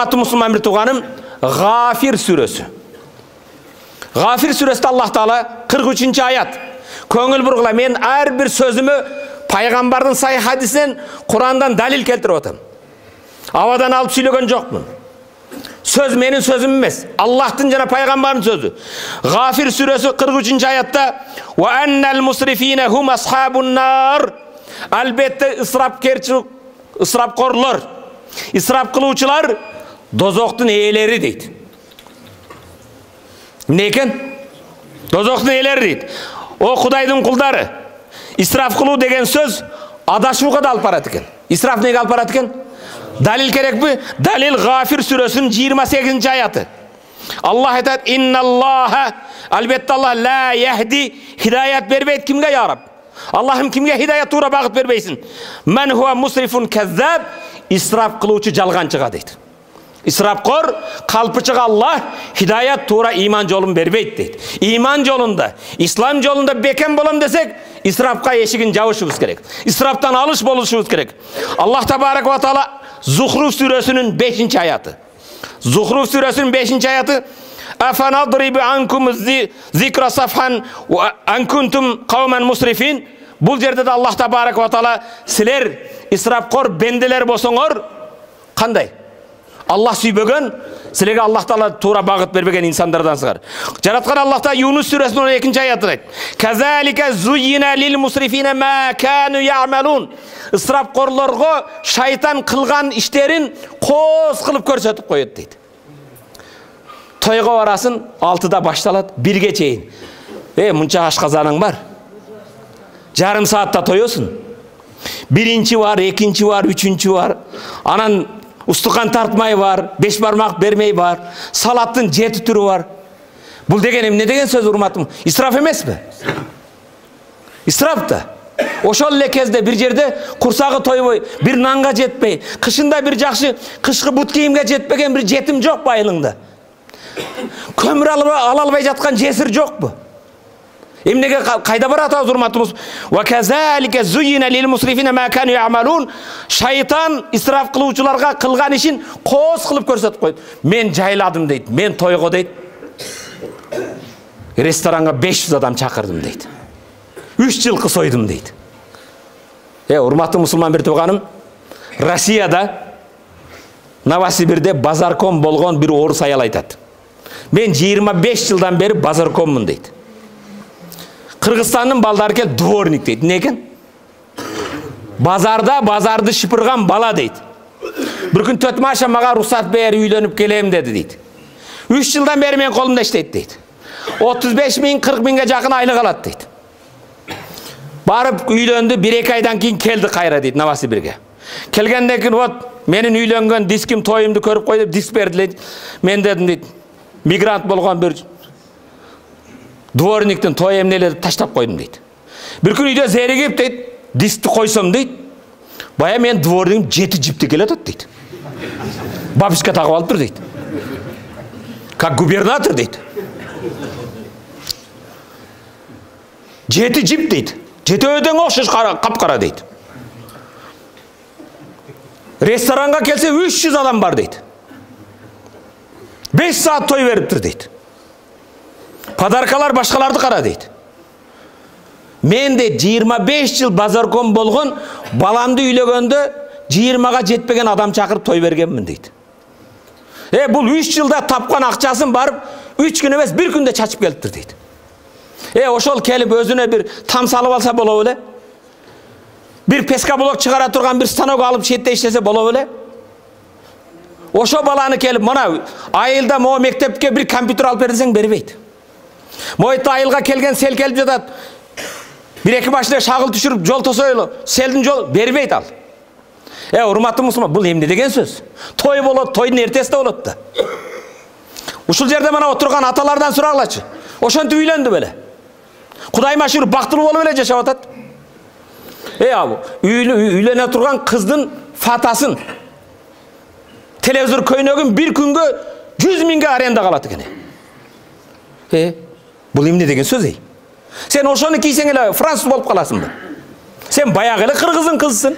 урматтуу мусулман бир тууганым ғафир сүрөсү ғафир сүрөсүдө аллах таала кырк үчүнчү аят көңүл бургула мен ар бир сөзүмө пайгамбардын сай хадисинен курандан далил келтирип атам абадан алып сүйлөгөн жокмун сөз менин сөзүм эмес аллахтын жана пайгамбардын сөзү ғафир сүрөсү кырк үчүнчү аятта албетте ысырапкерчилик ысырапкорлор ысырап кылуучулар дозоктун ээлери дейт эмне экен дозоктун ээлери дейт о кудайдын кулдары исраф кылуу деген сөз адашууга да алып барат экен исраф эмнеге алып барат экен далил керекпи далил ғафир сүрөсүнүн жыйырма сегизинчи аяты аллах айтат инналлаха албетте аллах ла яхди хидаят бербейт кимге я раб аллахым кимге хидаят туура багыт бербейсиң ман хуа мусрифун каззаб исраф кылуучу жалганчыга дейт исрапкор калпычыга аллах хидаят туура иман жолун бербейт дейт иман жолунда ислам жолунда бекем болом десек исрафка эшигин жабышыбыз керек исрафтан алыш болушубуз керек аллах табарак ва таала зухруф сүрөсүнүн бешинчи аяты зухруф сүрөсүнүн бешинчи аяты бул жерде да аллах табарак ва таала силер исрапкор бенделер болсоңор кандай аллах сүйбөгөн силерге аллах таала туура багыт бербеген инсандардансыңар жараткан аллах таала юнус сүрөсүнүн он экинчи аятында айтты шайтан кылган иштерин кооз кылып көрсөтүп коет дейт тойго барасың алтыда башталат бирге чейин э мынча ашказаның бар жарым саатта тоесуң биринчи бар экинчи бар үчүнчү бар анан устукан тартмай бар беш бармак бермей бар салаттын жети түрү бар. Бул деген эмне деген сөз урматтым? Исраф эмеспи? Исраф да. Ошол эле кезде бир жерде курсагы тойбой бир нанга жетпей кышында бир жакшы кышкы бут кийимге жетпеген бир жетим жокпу айылыңда көмүр ала албай жаткан жесир жокпу? Эмнеге кайда барат атабыз урматтуу шайтан исраф кылуучуларга кылган ишин кооз кылып көрсөтүп коет мен жайладым дейт мен тойго дейт ресторанга беш жүз адам чакырдым дейт үч жылкы сойдум дейт э урматтуу мусулман бир тууганым россияда новосибирде базарком болгон бир орус аял айтат мен жыйырма беш жылдан бери базаркоммун дейт кыргызстандын балдары келип дворник дейт эмне экен базарда базарды шыпырган бала дейт бир күн төтмаша мага уруксат бер үйлөнүп келем деди дейт үч жылдан бери менин колумда иштейт дейт отуз беш миң кырк миңге жакын айлык алат дейт барып үйлөндү бир эки айдан кийин келди кайра дейт новосибирге келгенден кийин вот менин үйлөнгөн диским тоюмду көрүп кой деп диск берди дейт мен дедим дейт мигрант болгон бир дворниктин той эмнелери таштап койдум дейт бир күнү үйдө зеригип дейт дискти койсом дейт бая менин дворнигим жети жипти келатат дейт бабушка тагып алыптыр дейт как губернатор дейт жети жип дейт жетөө тең окшош капкара дейт ресторанга келсе үч жүз адам бар дейт беш саат той бериптир дейт подаркалар башкаларды кара дейт мен жыйырма беш жыл базарком болгон баламды үйлөгөндө жыйырмага жетпеген адам чакырып той бергенмин дейт э бул үч жылда тапкан акчасын барып үч күн эмес бир күндө чачып келиптир дейт э ошол келип өзүнө бир там салып алса боло беле бир пескоблок чыгара турган бир станок алып четте иштесе боло беле ошо баланы келип мына айылда могу мектепке бир компьютер алып бер десең бербейт айылга келген сел келип жатат бир эки машина шагыл түшүрүп жол тосойлу селдин жол бербейт ал. Э урматтуу мусулман бул эмне деген сөз? Той болот тойдун эртеси да болот да ушул жерде мына отурган аталардан сураглачы ошентип үйлөндү беле кудайыма шүгүр бактылуу болуп эле жашап атат э ал үйлөнө турган кыздын фатасын телевизор көйнөгүн бир күнгө жүз миңге арендага алат экен э бул эмне деген сөз ей сен ошону кийсең эле француз болуп каласыңбы сен баягы эле кыргыздын кызысың